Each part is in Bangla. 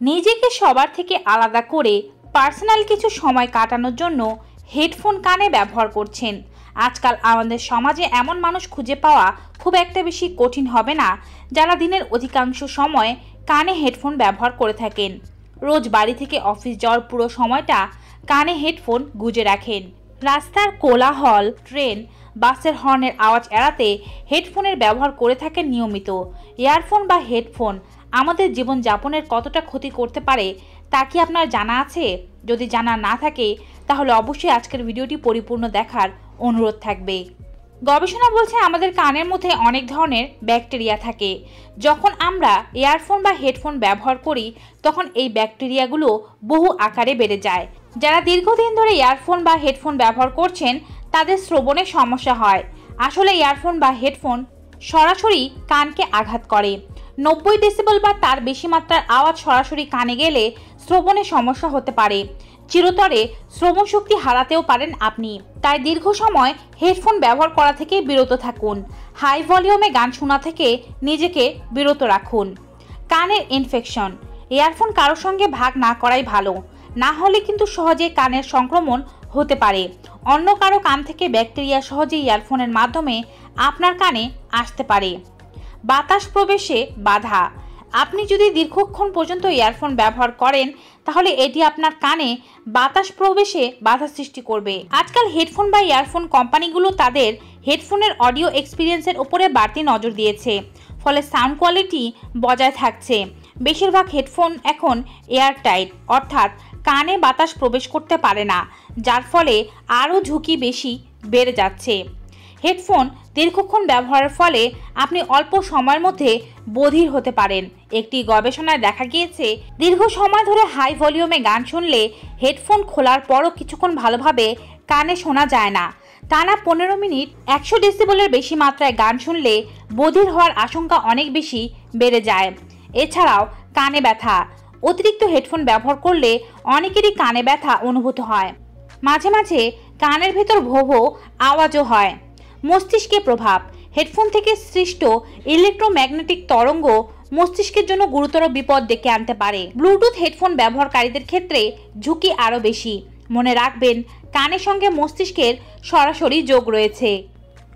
নিজেকে সবার থেকে আলাদা করে পার্সোনাল কিছু সময় কাটানোর জন্য হেডফোন কানে ব্যবহার করছেন। আজকাল আমাদের সমাজে এমন মানুষ খুঁজে পাওয়া খুব একটা বেশি কঠিন হবে না, যারা দিনের অধিকাংশ সময় কানে হেডফোন ব্যবহার করে থাকেন। রোজ বাড়ি থেকে অফিস যাওয়ার পুরো সময়টা কানে হেডফোন গুজে রাখেন। রাস্তার কোলাহল, ট্রেন, বাসের হর্নের আওয়াজ এড়াতে হেডফোনের ব্যবহার করে থাকেন নিয়মিত। ইয়ারফোন বা হেডফোন আমাদের জীবনযাপনের কতটা ক্ষতি করতে পারে, তা কি আপনার জানা আছে? যদি জানা না থাকে, তাহলে অবশ্যই আজকের ভিডিওটি পরিপূর্ণ দেখার অনুরোধ থাকবে। গবেষণা বলছে আমাদের কানের মধ্যে অনেক ধরনের ব্যাকটেরিয়া থাকে। যখন আমরা ইয়ারফোন বা হেডফোন ব্যবহার করি, তখন এই ব্যাকটেরিয়াগুলো বহু আকারে বেড়ে যায়। যারা দীর্ঘদিন ধরে ইয়ারফোন বা হেডফোন ব্যবহার করছেন, তাদের শ্রবণের সমস্যা হয়। আসলে ইয়ারফোন বা হেডফোন সরাসরি কানকে আঘাত করে। নব্বই ডেসিবল বা তার বেশি মাত্রার আওয়াজ সরাসরি কানে গেলে শ্রবণে সমস্যা হতে পারে। চিরতরে শ্রবণ শক্তি হারাতেও পারেন আপনি। তাই দীর্ঘ সময় হেডফোন ব্যবহার করা থেকে বিরত থাকুন। হাই ভলিউমে গান শোনা থেকে নিজেকে বিরত রাখুন। কানের ইনফেকশন ইয়ারফোন কারোর সঙ্গে ভাগ না করাই ভালো। না হলে কিন্তু সহজে কানের সংক্রমণ হতে পারে। অন্য কারও কান থেকে ব্যাকটেরিয়া সহজে ইয়ারফোনের মাধ্যমে আপনার কানে আসতে পারে। বাতাস প্রবেশে বাধা। আপনি যদি দীর্ঘক্ষণ পর্যন্ত ইয়ারফোন ব্যবহার করেন, তাহলে এটি আপনার কানে বাতাস প্রবেশে বাধা সৃষ্টি করবে। আজকাল হেডফোন বা ইয়ারফোন কোম্পানিগুলো তাদের হেডফোনের অডিও এক্সপিরিয়েন্সের উপরে বাড়তি নজর দিয়েছে, ফলে সাউন্ড কোয়ালিটি বজায় থাকছে। বেশিরভাগ হেডফোন এখন এয়ারটাইট, অর্থাৎ কানে বাতাস প্রবেশ করতে পারে না, যার ফলে আরও ঝুঁকি বেশি বেড়ে যাচ্ছে। হেডফোন দীর্ঘক্ষণ ব্যবহারের ফলে আপনি অল্প সময়ের মধ্যে বধির হতে পারেন। একটি গবেষণায় দেখা গিয়েছে, দীর্ঘ সময় ধরে হাই ভলিউমে গান শুনলে হেডফোন খোলার পরও কিছুক্ষণ ভালোভাবে কানে শোনা যায় না। টানা পনেরো মিনিট একশো ডেসিবলের বেশি মাত্রায় গান শুনলে বধির হওয়ার আশঙ্কা অনেক বেশি বেড়ে যায়। এছাড়াও কানে ব্যথা। অতিরিক্ত হেডফোন ব্যবহার করলে অনেকেরই কানে ব্যথা অনুভূত হয়। মাঝে মাঝে কানের ভেতর ভো ভো আওয়াজও হয়। মস্তিষ্কে প্রভাব। হেডফোন থেকে সৃষ্ট ইলেকট্রোম্যাগনেটিক তরঙ্গ মস্তিষ্কের জন্য গুরুতর বিপদ ডেকে আনতে পারে। ব্লুটুথ হেডফোন ব্যবহারকারীদের ক্ষেত্রে ঝুঁকি আরও বেশি। মনে রাখবেন, কানের সঙ্গে মস্তিষ্কের সরাসরি যোগ রয়েছে।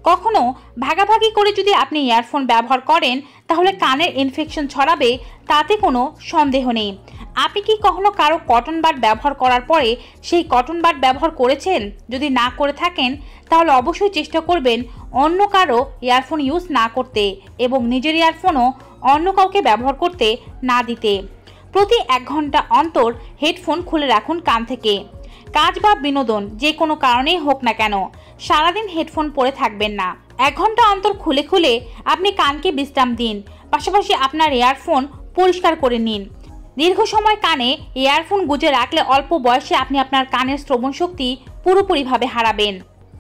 কখনো ভাগাভাগি করে যদি আপনি ইয়ারফোন ব্যবহার করেন, তাহলে কানের ইনফেকশন ছড়াবে, তাতে কোনো সন্দেহ নেই। আপনি কি কখনো কারও কটন বাড ব্যবহার করার পরে সেই কটন বাড ব্যবহার করেছেন? যদি না করে থাকেন, তাহলে অবশ্যই চেষ্টা করবেন অন্য কারও ইয়ারফোন ইউজ না করতে এবং নিজের ইয়ারফোনও অন্য কাউকে ব্যবহার করতে না দিতে। প্রতি এক ঘণ্টা অন্তর হেডফোন খুলে রাখুন কান থেকে। কাজ বা বিনোদন যে কোনো কারণেই হোক না কেন, সারাদিন হেডফোন পরে থাকবেন না। এক ঘণ্টা অন্তর খুলে খুলে আপনি কানকে বিশ্রাম দিন, পাশাপাশি আপনার ইয়ারফোন পরিষ্কার করে নিন। দীর্ঘ সময় কানে ইয়ারফোন গুজে রাখলে অল্প বয়সে আপনি আপনার কানের শ্রবণ শক্তি পুরোপুরিভাবে হারাবেন।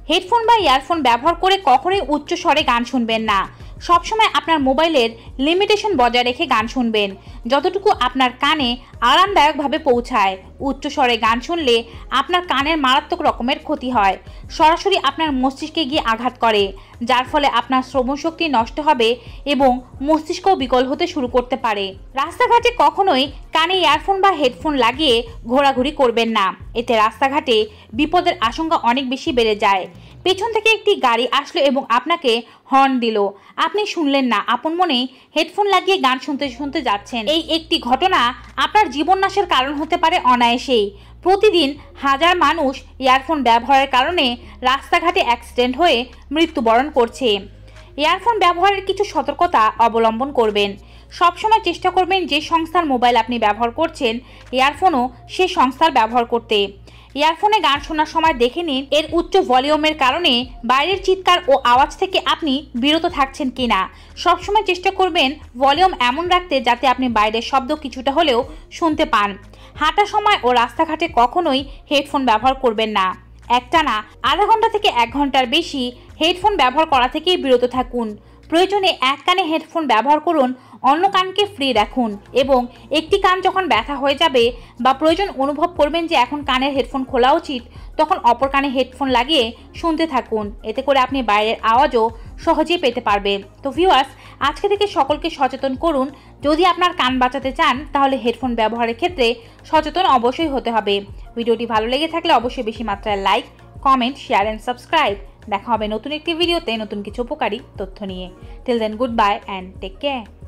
হেডফোন বা ইয়ারফোন ব্যবহার করে কখনোই উচ্চ স্বরে গান শুনবেন না। সবসময় আপনার মোবাইলের লিমিটেশন বজায় রেখে গান শুনবেন। যতটুকু আপনার কানে আরামদায়কভাবে পৌঁছায় উচ্চ স্বরে গান শুনলে আপনার কানের মারাত্মক রকমের ক্ষতি হয়। সরাসরি আপনার মস্তিষ্কে গিয়ে আঘাত করে, যার ফলে আপনার শ্রবণ শক্তি নষ্ট হবে এবং মস্তিষ্কও বিকল হতে শুরু করতে পারে। রাস্তাঘাটে কখনোই কানে ইয়ারফোন বা হেডফোন লাগিয়ে ঘোরাঘুরি করবেন না। এতে রাস্তাঘাটে বিপদের আশঙ্কা অনেক বেশি বেড়ে যায়। পেছন থেকে একটি গাড়ি আসলো এবং আপনাকে হর্ন দিল। আপনি শুনলেন না, আপন মনে হেডফোন লাগিয়ে গান শুনতে শুনতে যাচ্ছেন। এই একটি ঘটনা আপনার জীবন নাশের কারণ হতে পারে অনায়াসেই। প্রতিদিন হাজার মানুষ ইয়ারফোন ব্যবহারের কারণে রাস্তাঘাটে অ্যাক্সিডেন্ট হয়ে মৃত্যুবরণ করছে। ইয়ারফোন ব্যবহারের কিছু সতর্কতা অবলম্বন করবেন। সবসময় চেষ্টা করবেন যে সংস্থার মোবাইল আপনি ব্যবহার করছেন ইয়ারফোনও সে সংস্থার ব্যবহার করতে। ইয়ারফোনে গান শোনার সময় দেখে নিন এর উচ্চ ভলিউমের কারণে বাইরের চিৎকার ও আওয়াজ থেকে আপনি বিরত থাকছেন কিনা। সবসময় চেষ্টা করবেন ভলিউম এমন রাখতে যাতে আপনি বাইরের শব্দ কিছুটা হলেও শুনতে পান। হাঁটার সময় ও রাস্তাঘাটে কখনোই হেডফোন ব্যবহার করবেন না। একটানা, আধা ঘণ্টা থেকে এক ঘণ্টার বেশি হেডফোন ব্যবহার করা থেকেই বিরত থাকুন। প্রয়োজনে এক কানে হেডফোন ব্যবহার করুন অন্য কানকে ফ্রি রাখুন এবং একটি কান যখন ব্যথা হয়ে যাবে বা প্রয়োজন অনুভব করবেন যে এখন কানের হেডফোন খোলা উচিত, তখন অপর কানে হেডফোন লাগিয়ে শুনতে থাকুন। এতে করে আপনি বাইরের আওয়াজও সহজেই পেতে পারবেন তো ভিউয়ার্স আজকে থেকে সকলকে সচেতন করুন। যদি আপনার কান বাঁচাতে চান, তাহলে হেডফোন ব্যবহারের ক্ষেত্রে সচেতন অবশ্যই হতে হবে। ভিডিওটি ভালো লেগে থাকলে অবশ্যই বেশি মাত্রায় like comment share and subscribe দেখা হবে নতুন একটি ভিডিওতে নতুন কিছু উপকারী তথ্য নিয়ে। Till then good bye and take care